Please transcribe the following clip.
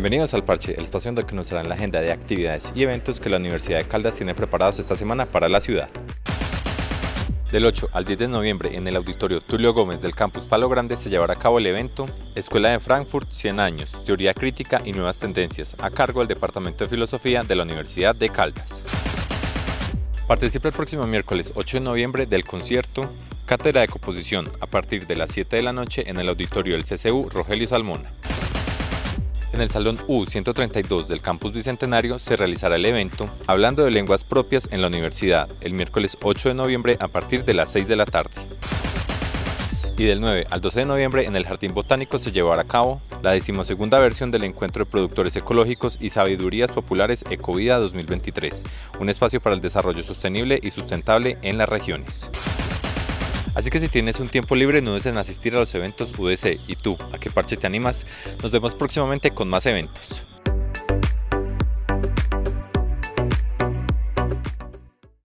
Bienvenidos al Parche, el espacio donde conocerán la agenda de actividades y eventos que la Universidad de Caldas tiene preparados esta semana para la ciudad. Del 8 al 10 de noviembre en el auditorio Tulio Gómez del campus Palo Grande se llevará a cabo el evento Escuela de Frankfurt 100 años, Teoría Crítica y Nuevas Tendencias, a cargo del Departamento de Filosofía de la Universidad de Caldas. Participa el próximo miércoles 8 de noviembre del concierto Cátedra de Composición a partir de las 7 de la noche en el auditorio del CCU Rogelio Salmona. En el Salón U132 del Campus Bicentenario se realizará el evento Hablando de lenguas propias en la universidad el miércoles 8 de noviembre a partir de las 6 de la tarde. Y del 9 al 12 de noviembre en el Jardín Botánico se llevará a cabo la decimosegunda versión del Encuentro de Productores Ecológicos y Sabidurías Populares Ecovida 2023, un espacio para el desarrollo sostenible y sustentable en las regiones. Así que si tienes un tiempo libre no dudes en asistir a los eventos UDC y tú, ¿a qué parche te animas? Nos vemos próximamente con más eventos.